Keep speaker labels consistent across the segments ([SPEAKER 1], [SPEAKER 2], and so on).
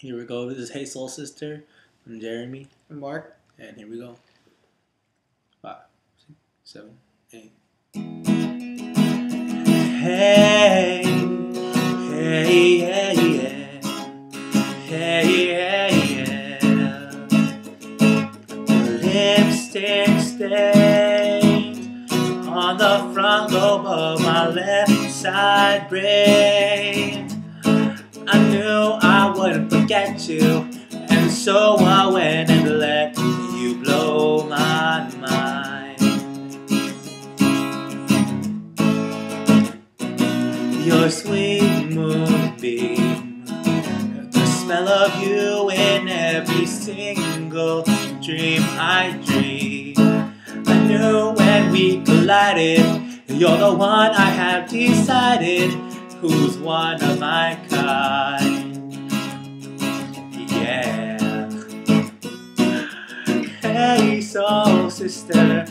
[SPEAKER 1] Here we go. This is Hey Soul Sister from Jeremy.
[SPEAKER 2] And Mark.
[SPEAKER 1] And here we go. Five, six, seven, eight. Hey, hey, yeah, yeah. Hey, yeah, yeah. Lipstick stains on the front lobe of my left side brain. I knew I wouldn't forget you, and so I went and let you blow my mind. Your sweet moonbeam, the smell of you in every single dream I dream. I knew when we collided, you're the one I have decided who's one of my kind. Sister,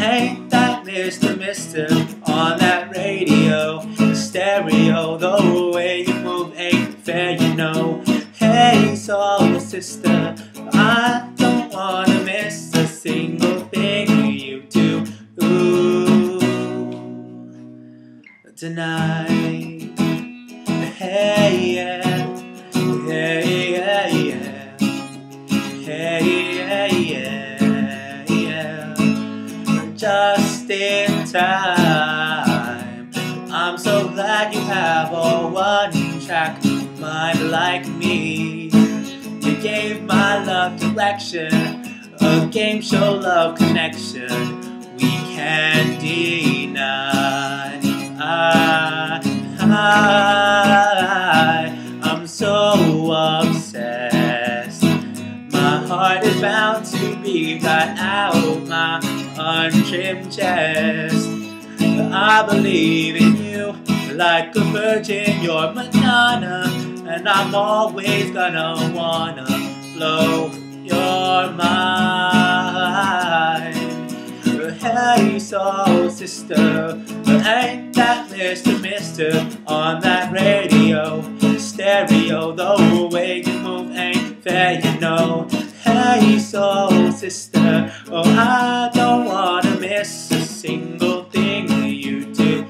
[SPEAKER 1] ain't that Mr. Mister on that radio, the stereo? The way you move ain't fair, you know. Hey, soul sister, I don't wanna miss a single thing you do. Ooh, tonight. Hey, yeah. In time. I'm so glad you have a one track mind like me. You gave my love direction, a game show love connection. We can't deny. I, I, I'm so obsessed. My heart is bound to be got out my untrimmed chest. I believe in you like a virgin, you're Madonna, and I'm always gonna wanna blow your mind. Hey, soul sister, ain't that Mr. Mister on that radio, stereo? The way you move ain't fair, you know. Hey, soul sister, oh, I don't wanna miss a single thing you do.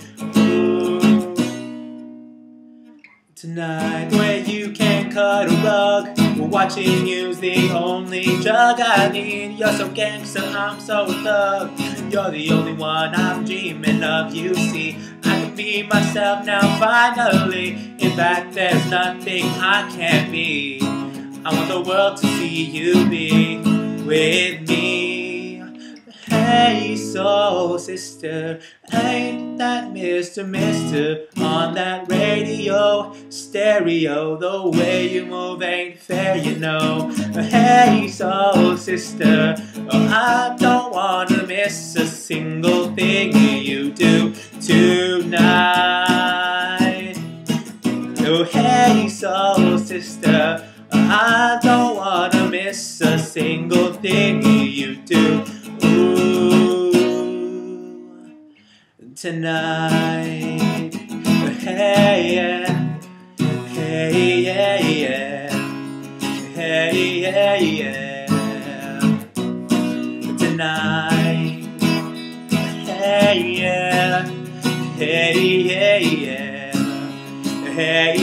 [SPEAKER 1] Tonight, where you can cut a rug, we're watching you's the only drug I need. You're so gangster, I'm so thug. You're the only one I'm dreaming of. You see, I can be myself now, finally. In fact, there's nothing I can't be. I want the world to see you be with me. Hey, soul sister, ain't that Mr. Mister on that radio, stereo? The way you move ain't fair, you know. Hey, soul sister, oh, I don't wanna miss a single thing you do tonight. Single thing you do. Ooh, tonight. Hey, yeah. Hey, yeah, yeah. Hey, yeah, yeah. Tonight. Hey, yeah. Hey, yeah, yeah. Hey,